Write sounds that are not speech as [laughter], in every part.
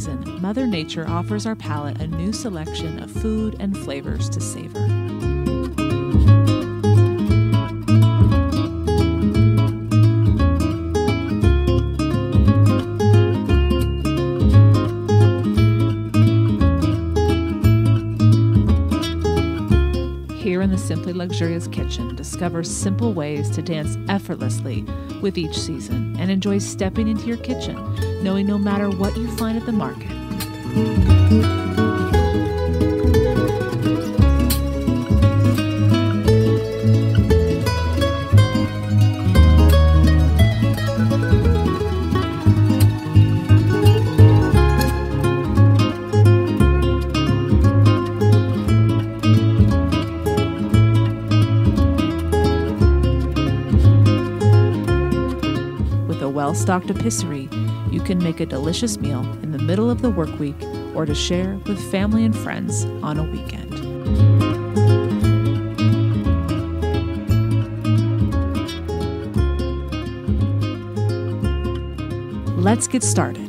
season, Mother Nature offers our palate a new selection of food and flavors to savor. Luxurious Kitchen, discover simple ways to dance effortlessly with each season and enjoy stepping into your kitchen, knowing no matter what you find at the market. Well stocked épicerie, you can make a delicious meal in the middle of the work week or to share with family and friends on a weekend. Let's get started.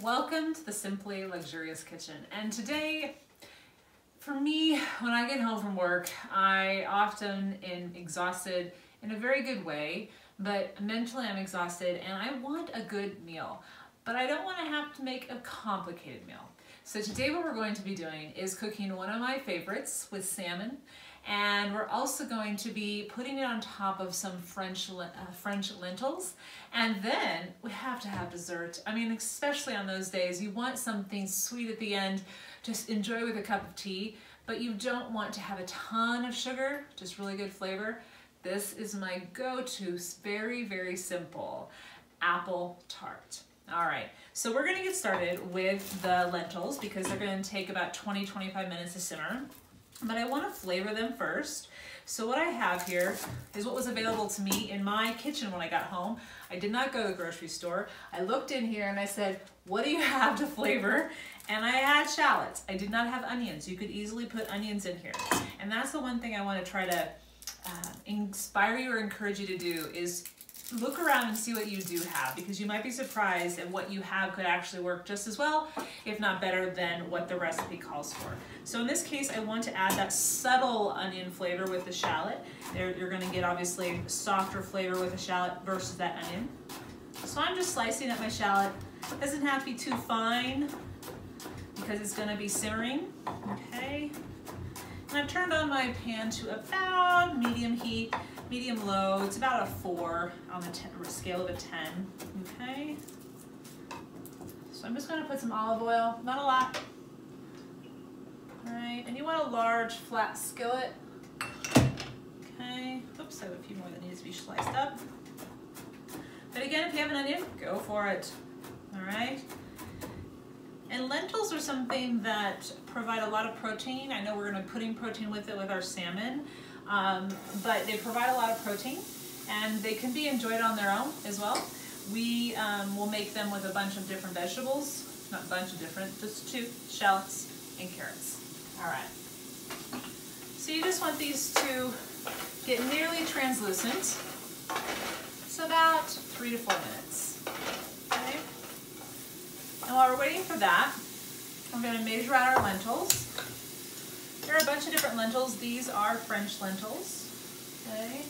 Welcome to the Simply Luxurious Kitchen. And today, for me, when I get home from work, I often am exhausted in a very good way, but mentally I'm exhausted and I want a good meal. But I don't want to have to make a complicated meal. So today what we're going to be doing is cooking one of my favorites with salmon and we're also going to be putting it on top of some French uh, French lentils and then we have to have dessert. I mean especially on those days you want something sweet at the end just enjoy with a cup of tea but you don't want to have a ton of sugar just really good flavor. This is my go-to very very simple apple tart. All right, so we're gonna get started with the lentils because they're gonna take about 20-25 minutes to simmer but I want to flavor them first. So what I have here is what was available to me in my kitchen when I got home. I did not go to the grocery store. I looked in here and I said, what do you [laughs] have to flavor? And I had shallots. I did not have onions. You could easily put onions in here. And that's the one thing I want to try to uh, inspire you or encourage you to do is look around and see what you do have because you might be surprised at what you have could actually work just as well, if not better than what the recipe calls for. So in this case, I want to add that subtle onion flavor with the shallot. There, you're gonna get obviously softer flavor with the shallot versus that onion. So I'm just slicing up my shallot. It doesn't have to be too fine because it's gonna be simmering, okay? And I've turned on my pan to about medium heat medium low. It's about a four on the scale of a 10, okay? So I'm just gonna put some olive oil, not a lot. All right, and you want a large flat skillet. Okay, oops, I have a few more that needs to be sliced up. But again, if you have an onion, go for it, all right? And lentils are something that provide a lot of protein. I know we're gonna be putting protein with it with our salmon, um, but they provide a lot of protein and they can be enjoyed on their own as well. We um, will make them with a bunch of different vegetables, not a bunch of different, just two, shallots and carrots. All right. So you just want these to get nearly translucent. It's about three to four minutes. And while we're waiting for that, I'm going to measure out our lentils. There are a bunch of different lentils. These are French lentils. Okay.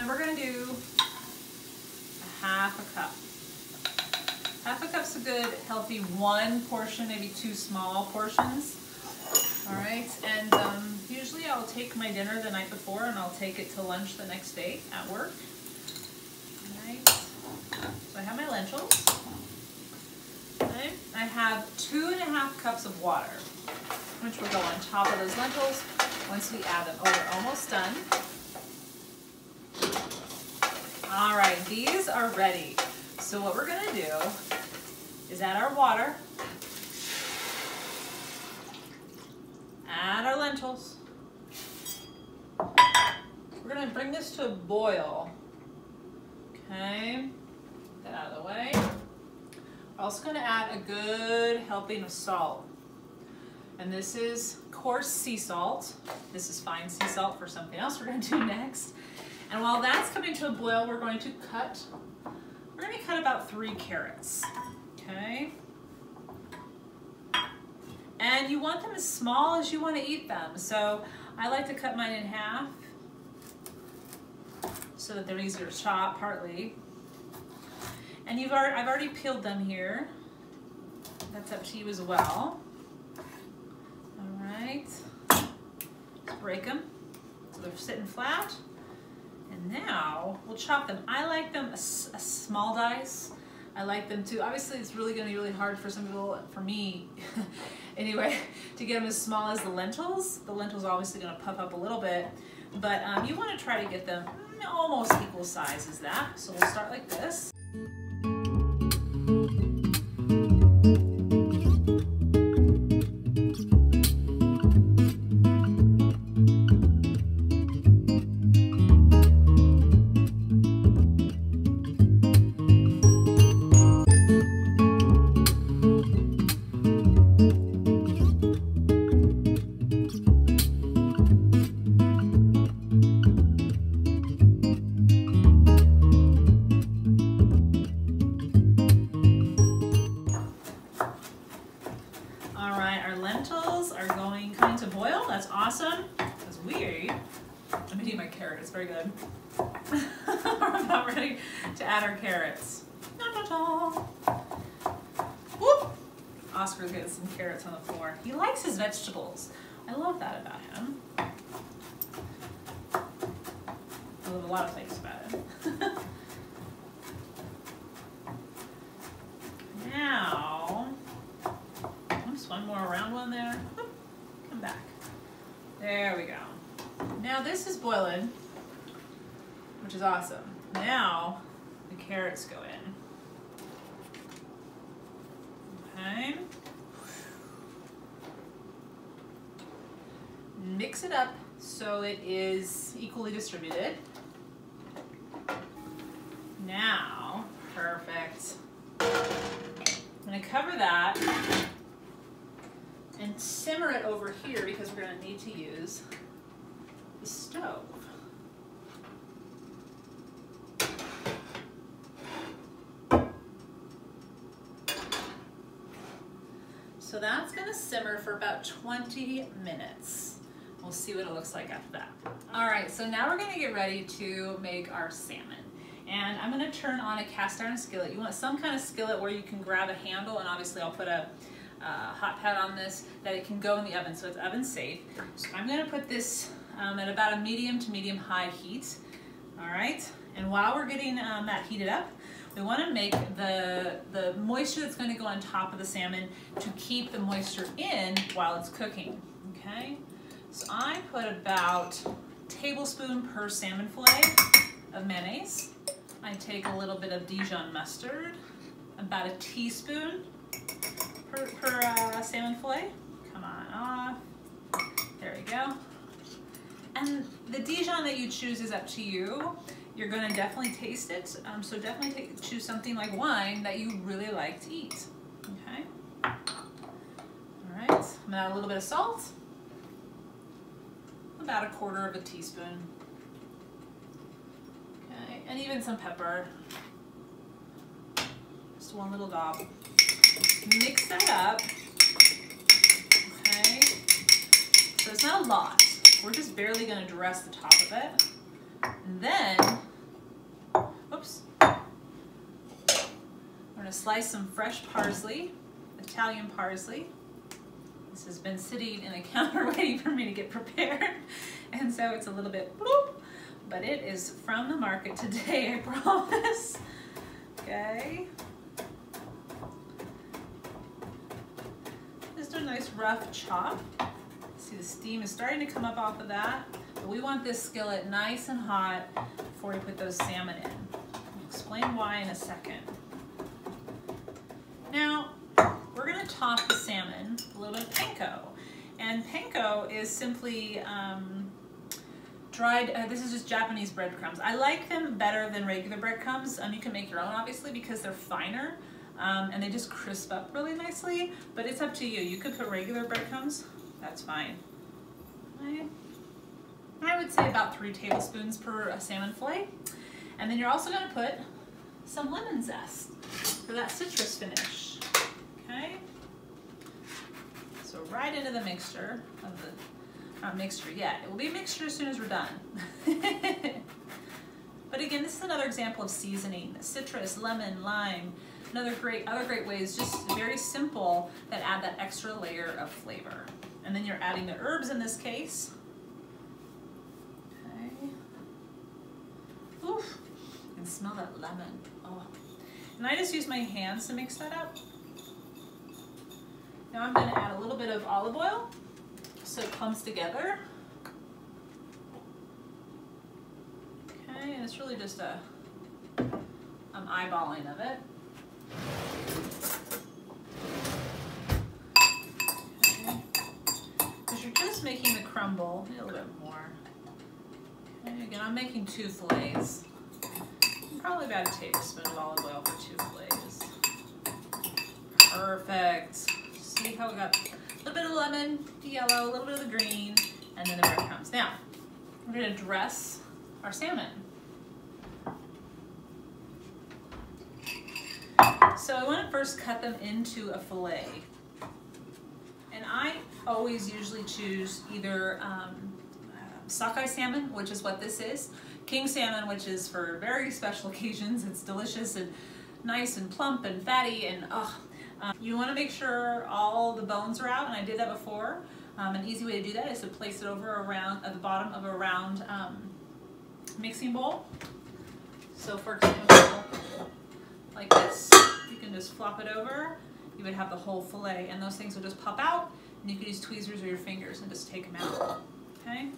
And we're going to do a half a cup. Half a cup's a good, healthy one portion, maybe two small portions. All right, and um, usually I'll take my dinner the night before and I'll take it to lunch the next day at work. I have my lentils. Okay, I have two and a half cups of water, which will go on top of those lentils once we add them. Oh, we're almost done. All right, these are ready. So what we're gonna do is add our water, add our lentils. We're gonna bring this to a boil. Okay, that out of the way. We're also gonna add a good helping of salt. And this is coarse sea salt. This is fine sea salt for something else we're gonna do [laughs] next. And while that's coming to a boil, we're going to cut, we're going to cut about three carrots, okay? And you want them as small as you want to eat them. So I like to cut mine in half so that they're easier to chop partly. And you've already, I've already peeled them here. That's up to you as well. All right, break them so they're sitting flat. And now we'll chop them. I like them a, a small dice. I like them too. Obviously, it's really going to be really hard for some people, for me [laughs] anyway, [laughs] to get them as small as the lentils. The lentils are obviously going to puff up a little bit, but um, you want to try to get them almost equal size as that. So we'll start like this. Which is awesome. Now the carrots go in. Okay. Mix it up so it is equally distributed. Now, perfect. I'm gonna cover that and simmer it over here because we're to need to use the stove. So that's to simmer for about 20 minutes. We'll see what it looks like after that. All right, so now we're to get ready to make our salmon. And I'm to turn on a cast iron skillet. You want some kind of skillet where you can grab a handle, and obviously I'll put a uh, hot pad on this that it can go in the oven, so it's oven safe. So I'm gonna put this um, at about a medium to medium high heat, all right? And while we're getting um, that heated up, we wanna make the, the moisture that's gonna go on top of the salmon to keep the moisture in while it's cooking, okay? So I put about tablespoon per salmon fillet of mayonnaise. I take a little bit of Dijon mustard, about a teaspoon per, per uh, salmon fillet. Come on off. There we go. And the Dijon that you choose is up to you. You're gonna definitely taste it. Um, so definitely take, choose something like wine that you really like to eat. Okay. All right, I'm gonna add a little bit of salt. About a quarter of a teaspoon. Okay, and even some pepper. Just one little dob mix that up. Okay. So it's not a lot. We're just barely gonna dress the top of it. And then, oops, we're gonna slice some fresh parsley, Italian parsley. This has been sitting in a [laughs] counter waiting for me to get prepared. [laughs] And so it's a little bit bloop, but it is from the market today, I [laughs] promise. Okay. Just a nice rough chop. See the steam is starting to come up off of that. But we want this skillet nice and hot before we put those salmon in. I'll explain why in a second. Now, we're gonna top the salmon a little bit of panko. And panko is simply um, dried, uh, this is just Japanese breadcrumbs. I like them better than regular breadcrumbs. Um, you can make your own obviously because they're finer um, and they just crisp up really nicely, but it's up to you. You could put regular breadcrumbs, that's fine. I, I would say about three tablespoons per salmon fillet. And then you're also gonna put some lemon zest for that citrus finish, okay? So right into the mixture of the, not mixture yet. It will be a mixture as soon as we're done. [laughs] but again, this is another example of seasoning. Citrus, lemon, lime, another great, other great ways, just very simple, that add that extra layer of flavor. And then you're adding the herbs in this case. Okay. Oof, can smell that lemon. Oh. And I just use my hands to mix that up. Now I'm gonna add a little bit of olive oil so it comes together. Okay, and it's really just a, I'm eyeballing of it. Because you're just making the crumble, a little bit more. Okay, again, I'm making two fillets. Probably about a tablespoon of olive oil for two fillets. Perfect. See how we got a little bit of lemon, the yellow, a little bit of the green, and then the breadcrumbs. Now, we're gonna dress our salmon. So I want to first cut them into a fillet. And I always usually choose either um, sockeye salmon, which is what this is, king salmon, which is for very special [laughs] occasions. It's delicious and nice and plump and fatty and oh, um, you want to make sure all the bones are out, and I did that before. Um, an easy way to do that is to place it over around at the bottom of a round um, mixing bowl. So for example, like this, you can just flop it over. You would have the whole fillet, and those things will just pop out, and you can use tweezers or your fingers and just take them out. Okay.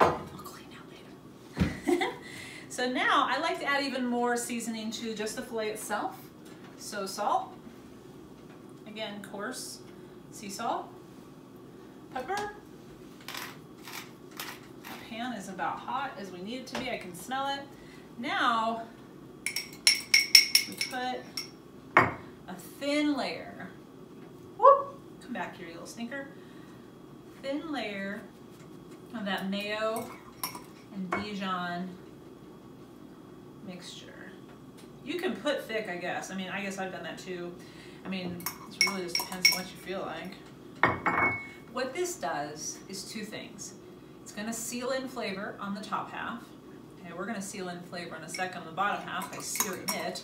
I'll clean out later. [laughs] so now I like to add even more seasoning to just the fillet itself. So salt, Again, coarse sea salt, pepper. The pan is about hot as we need it to be. I can smell it. Now, we put a thin layer. Come back here, you little stinker. Thin layer of that mayo and Dijon mixture. You can put thick, I guess. I mean, I guess I've done that too. I mean, it really just depends on what you feel like. What this does is two things. It's gonna seal in flavor on the top half. Okay, we're gonna seal in flavor in a second on the bottom half by searing it.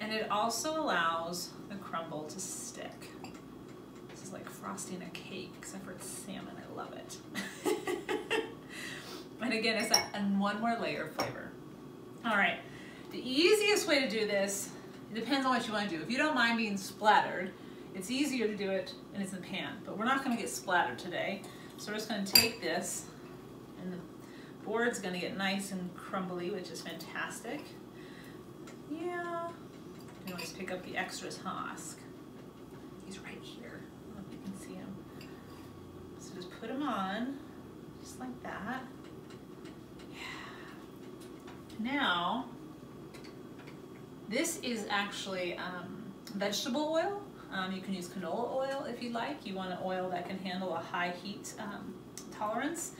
And it also allows the crumble to stick. Like frosting a cake, except for it's salmon, I love it. [laughs] and again, it's that and one more layer of flavor. All right, the easiest way to do this it depends on what you want to do. If you don't mind being splattered, it's easier to do it and it's in the pan, but we're not going to get splattered today. So we're just going to take this and the board's going to get nice and crumbly, which is fantastic. Yeah, you always pick up the extras, husk. He's right here. I don't know if you can see him. So just put him on, just like that. Yeah. Now, this is actually um, vegetable oil. Um, you can use canola oil if you like. You want an oil that can handle a high heat um, tolerance.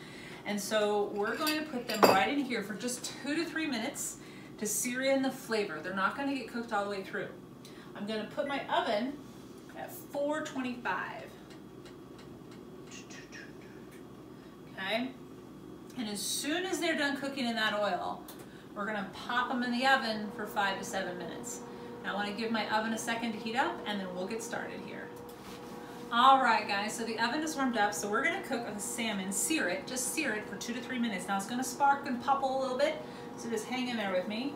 And so we're going to put them right in here for just two to three minutes to sear in the flavor. They're not going to get cooked all the way through. I'm going to put my oven at 425. Okay? And as soon as they're done cooking in that oil, we're gonna pop them in the oven for five to seven minutes. Now I wanna give my oven a second to heat up and then we'll get started here. All right guys, so the oven is warmed up, so we're gonna cook the salmon, sear it, just sear it for two to three minutes. Now it's gonna spark and popple a little bit, so just hang in there with me.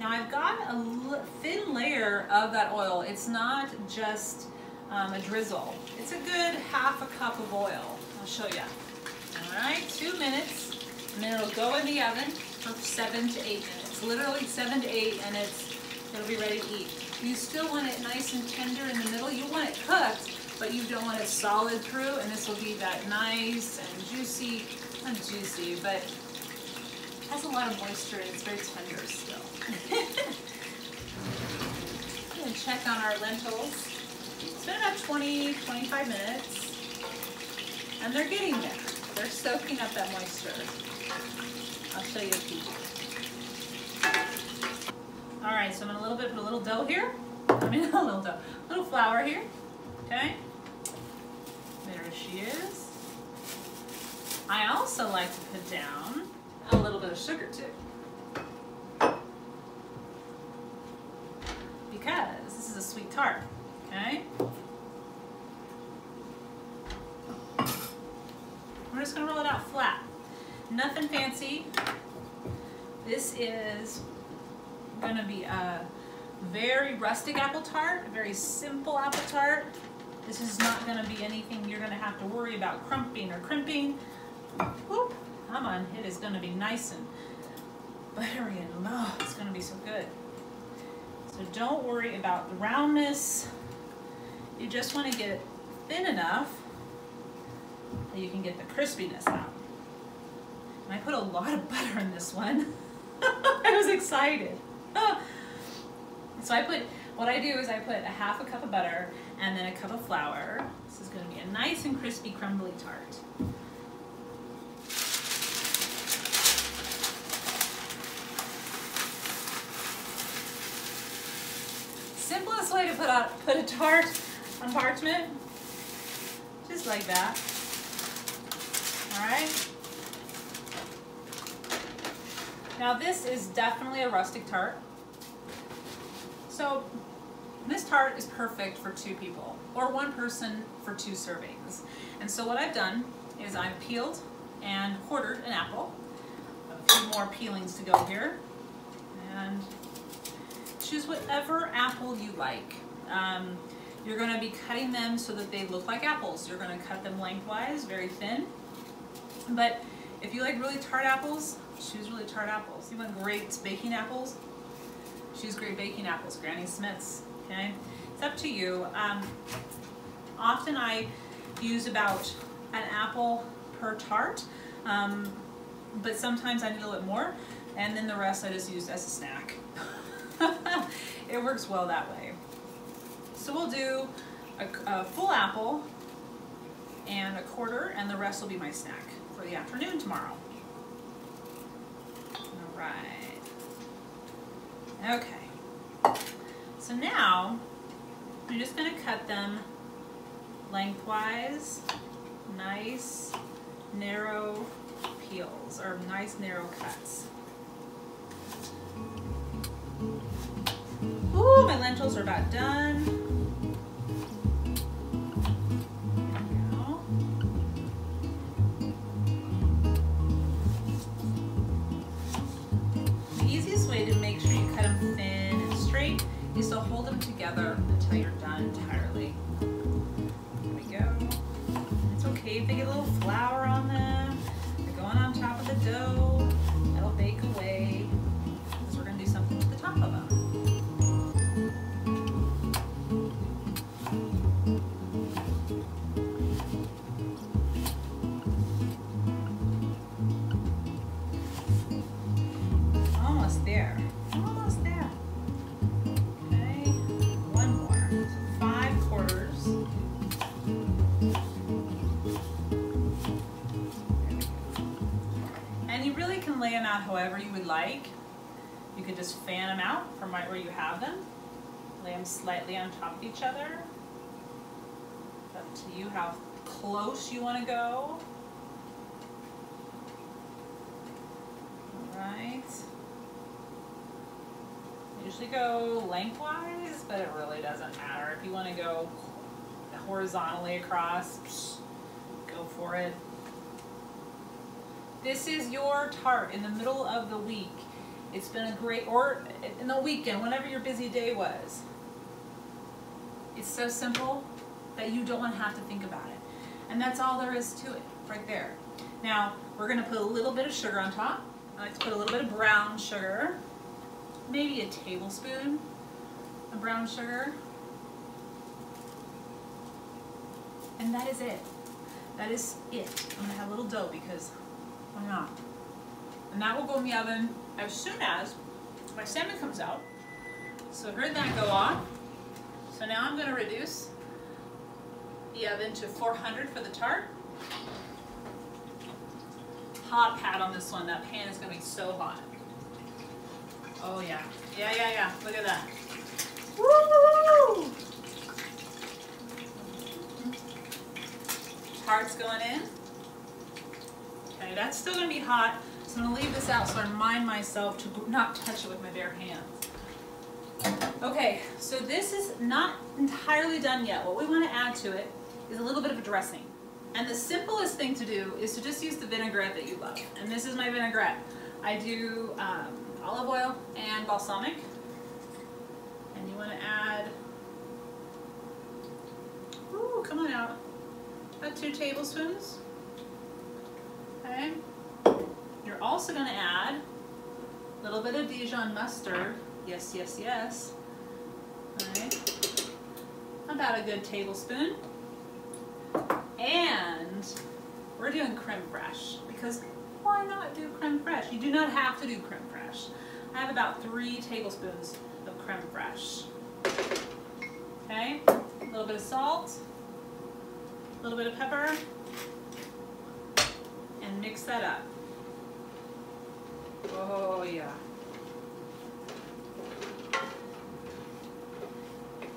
Now I've got a thin layer of that oil. It's not just um, a drizzle. It's a good half a cup of oil. I'll show you. All right, two minutes. And then it'll go in the oven for seven to eight minutes. Literally seven to eight and it's it'll be ready to eat. You still want it nice and tender in the middle. You want it cooked, but you don't want it solid through, and this will be that nice and juicy, not juicy, but has a lot of moisture and it's very tender still. [laughs] and check on our lentils. It's been about 20, 25 minutes. And they're getting there. They're soaking up that moisture. I'll show you a peek. All right, so I'm gonna a little bit put a little dough here. I [laughs] mean, a little dough, a little flour here. Okay. There she is. I also like to put down a little bit of sugar too. Because this is a sweet tart, okay? We're just gonna roll it out flat. Nothing fancy. This is gonna be a very rustic apple tart, a very simple apple tart. This is not gonna be anything you're gonna have to worry about crumping or crimping. Whoop, come on, it is gonna be nice and buttery and oh, it's gonna be so good. So don't worry about the roundness. You just wanna get it thin enough that you can get the crispiness out. And I put a lot of [laughs] butter in this one. [laughs] I was excited. [laughs] so I put, what I do is I put a half a cup of butter and then a cup of flour. This is gonna be a nice and crispy crumbly tart. Simplest way to put, out, put a tart on parchment, just like that. All right. Now this is definitely a rustic tart. So this tart is perfect for two people or one person for two servings. And so what I've done is I've peeled and quartered an apple. A few more peelings to go here. And choose whatever apple you like. Um, you're going to be cutting them so that they look like apples. You're going to cut them lengthwise, very thin. But if you like really tart apples, choose really tart apples. You want great baking apples? Choose great baking apples, Granny Smith's, okay? It's up to you. Um, often I use about an apple per tart, um, but sometimes I need a little bit more, and then the rest I just use as a snack. [laughs] it works well that way. So we'll do a, a full apple and a quarter, and the rest will be my snack for the afternoon tomorrow. All right. Okay. So now, I'm just gonna cut them lengthwise, nice, narrow peels, or nice narrow cuts. Ooh, my lentils are about done. The easiest way to make sure you cut them thin and straight is to hold them done however you would like. You could just fan them out from right where you have them. Lay them slightly on top of each other. It's up to you how close you want to go. Alright. Usually go lengthwise, but it really doesn't matter. If you want to go horizontally across, go for it. This is your tart in the middle of the week. It's been a great, or in the weekend, whenever your busy day was. It's so simple that you don't have to think about it. And that's all there is to it, right there. Now, we're going to put a little bit of sugar on top. I like to put a little bit of brown sugar, maybe a tablespoon of brown sugar. And that is it. That is it. I'm to have a little dough because why not? And that will go in the oven as soon as my salmon comes out. So I heard that go off. So now I'm going to reduce the oven to 400 for the tart. hot pad on this one. That pan is gonna be so hot. Oh yeah, yeah, yeah, yeah, look at that. Woo! Heart's going in. Okay, that's still gonna be hot. So I'm gonna leave this out so I remind myself to not touch it with my bare hands. Okay, so this is not entirely done yet. What we wanna add to it is a little bit of a dressing. And the simplest thing to do is to just use the vinaigrette that you love. And this is my vinaigrette. I do um, olive oil and balsamic. And you wanna add, ooh, come on out, about two tablespoons. Okay. You're also gonna add a little bit of Dijon mustard. Yes, yes, yes. About a good tablespoon. And we're doing creme fraiche because why not do creme fraiche? You do not have to do creme fraiche. I have about three tablespoons of creme fraiche. Okay, a little bit of salt, a little bit of pepper, and mix that up. Oh yeah.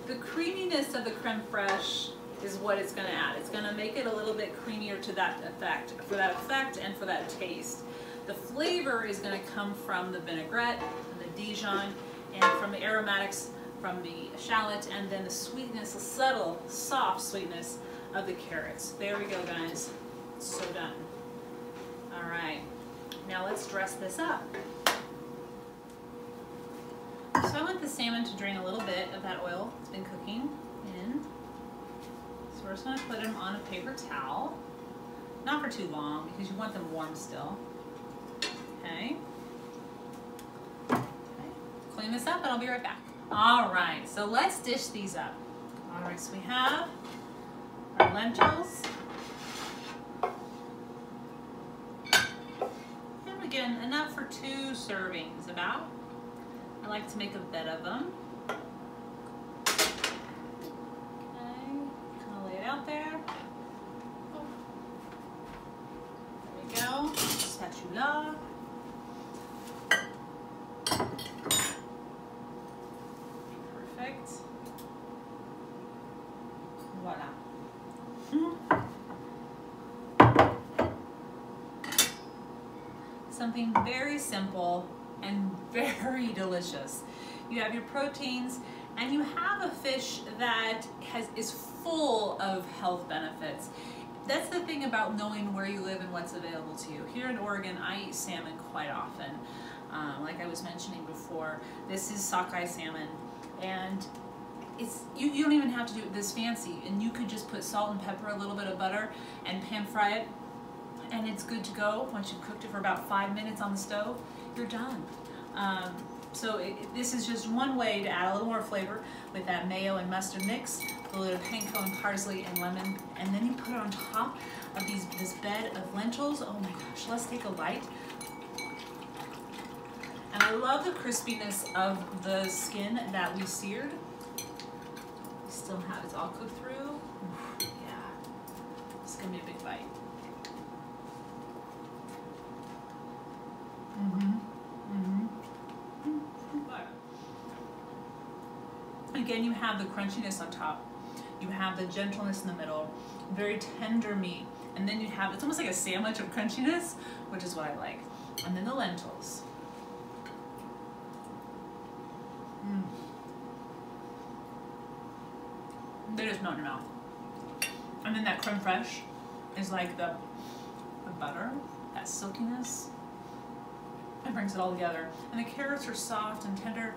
The creaminess of the creme fraiche is what it's going to add. It's going to make it a little bit creamier to that effect, for that effect and for that taste. The flavor is going to come from the vinaigrette, the Dijon, and from the aromatics from the shallot, and then the sweetness, the subtle, soft sweetness of the carrots. There we go, guys. So done. All right. Now let's dress this up. So I want the salmon to drain a little bit of that oil it's been cooking in. So we're just to put them on a paper towel. Not for too long because you want them warm still. Okay. okay. Clean this up and I'll be right back. All right, so let's dish these up. All right, so we have our lentils. And again, enough for two servings about. I like to make a bed of them. out there. There we go. Spatula. Perfect. Voila. Something very simple and [laughs] very delicious. You have your proteins and you have a fish that has is full of health benefits. That's the thing about knowing where you live and what's available to you. Here in Oregon, I eat salmon quite often. Um, like I was mentioning before, this is sockeye salmon, and it's you, you don't even have to do it this fancy. And you could just put salt and pepper, a little bit of butter, and pan fry it, and it's good to go. Once you've cooked it for about five minutes on the stove, you're done. Um, so it, this is just one way to add a little more flavor with that mayo and mustard mix, a little bit of panko and parsley and lemon, and then you put it on top of these this bed of lentils. Oh my gosh, let's take a bite. And I love the crispiness of the skin that we seared. We still have it's all cooked through. yeah, it's gonna be a big bite. Again, you have the crunchiness on top. You have the gentleness in the middle, very tender meat. And then you have, it's almost like a sandwich of crunchiness, which is what I like. And then the lentils. Mm. They just melt in your mouth. And then that creme fraiche is like the, the butter, that silkiness. It brings it all together. And the carrots are soft and tender.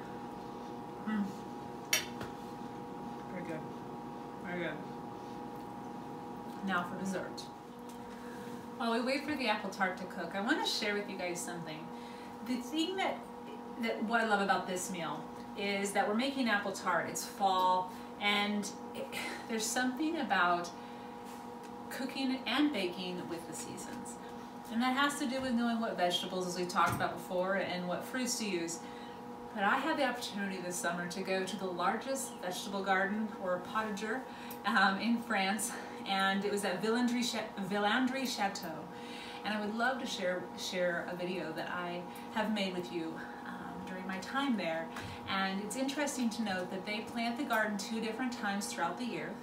Mm. Very good. Good. Now for dessert. While we wait for the apple tart to cook, I want to share with you guys something. The thing that, that what I love about this meal is that we're making apple tart. It's fall, and it, [sighs] there's something about cooking and baking with the seasons. And that has to do with knowing what vegetables, as we talked about before, and what fruits to use. But I had the opportunity this summer to go to the largest vegetable garden or potager um, in France, and it was at Villandry, Chateau. and I would love to share, share a video that I have made with you um, during my time there. And it's interesting to note that they plant the garden two different times throughout the year.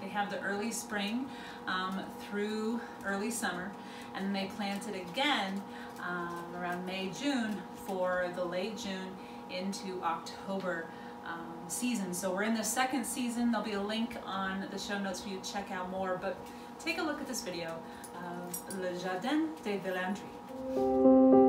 They have the early spring um, through early summer, and then they plant it again um, around May, June for the late June into October um, season. So we're in the second season. There'll be a link on the show notes for you to check out more, but take a look at this video of Le Jardin des Villandries.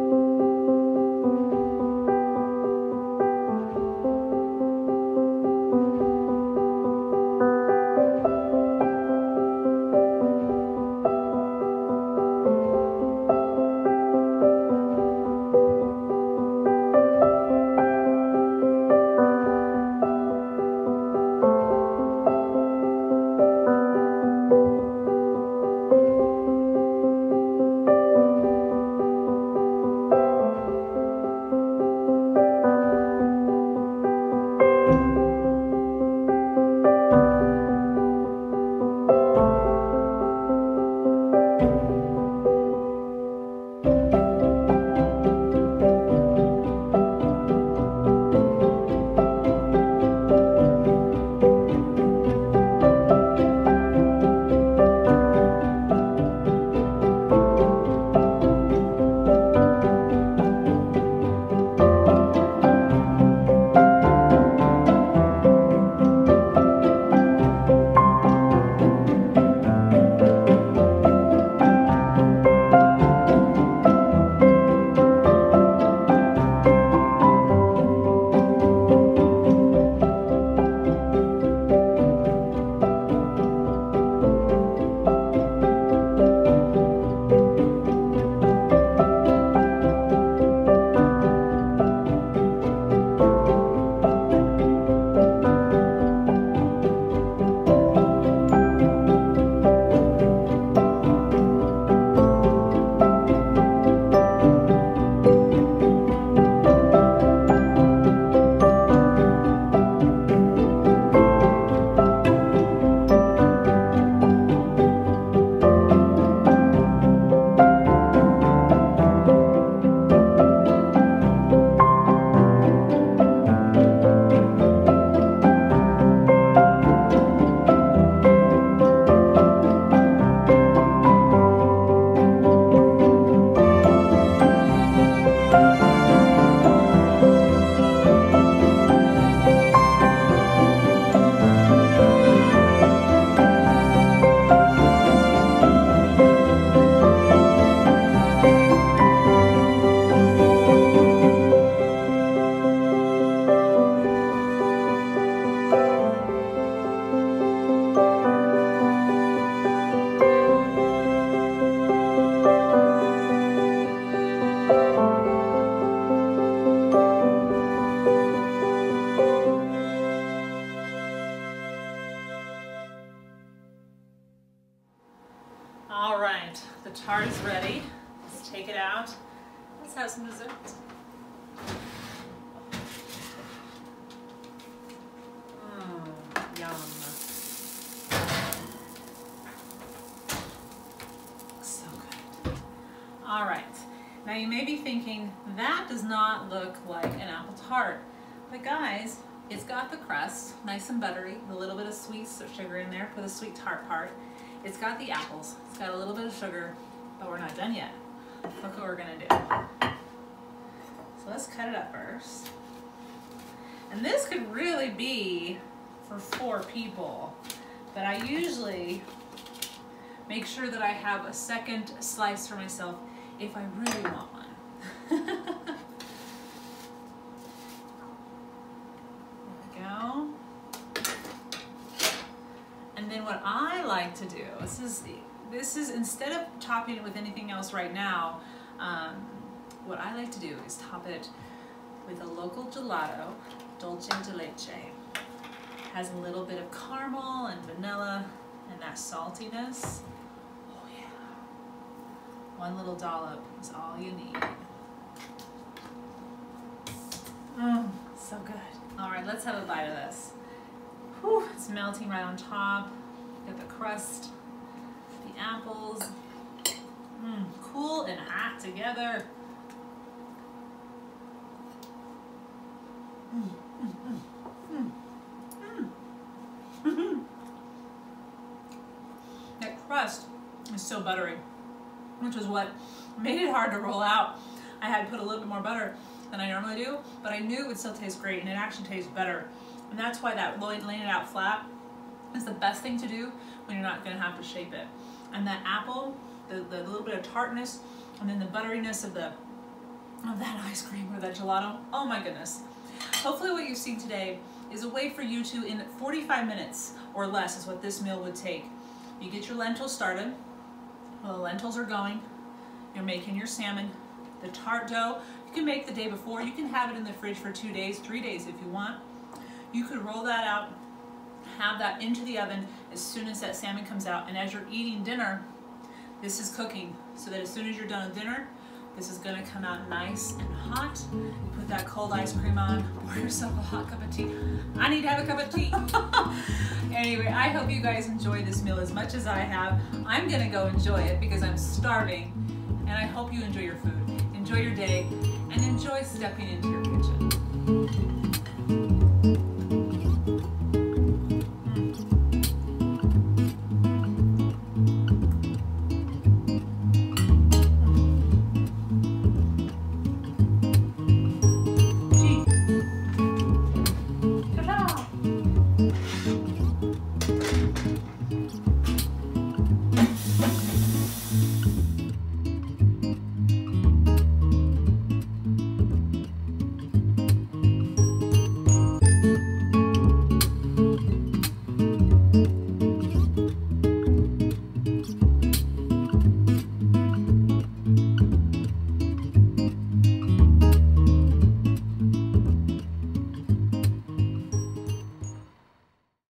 Sweet sugar in there for the sweet tart part. It's got the apples, it's got a little bit of sugar, but we're not done yet. Look what we're gonna do. So let's cut it up first. And this could really be for four people, but I usually make sure that I have a second slice for myself if I really want one. there we go. And then what I like to do, this is, this is instead of topping it with anything else right now, um, what I like to do is top it with a local gelato, Dulce de Leche. Has a little bit of caramel and vanilla and that saltiness. Oh yeah. One little dollop is all you need. Oh, so good. All right, let's have a bite of this. Whew, it's melting right on top. Got the crust, apples. Mm, cool hot together. Mm, mm, mm, that crust is so buttery, which is what made it hard to roll out. I had put a little bit more butter than I normally do, but I knew it would still taste great and it actually tastes better. And that's why that laying it out flat is the best thing to do when you're not gonna have to shape it. And that apple, the, the little bit of tartness, and then the butteriness of the of that ice cream or that gelato, oh my goodness. Hopefully what you've seen today is a way for you to, in 45 minutes or less is what this meal would take. You get your lentils started. Well, the lentils are going. You're making your salmon. The tart dough, you can make the day before. You can have it in the fridge for two days, three days if you want. You could roll that out, have that into the oven as soon as that salmon comes out. And as you're eating dinner, this is cooking so that as soon as you're done with dinner, this is gonna come out nice and hot. Put that cold ice cream on, pour yourself a hot cup of tea. I need to have a cup of tea. [laughs] anyway, I hope you guys enjoy this meal as much as I have. I'm gonna go enjoy it because I'm starving and I hope you enjoy your food. Enjoy your day and enjoy stepping into your kitchen.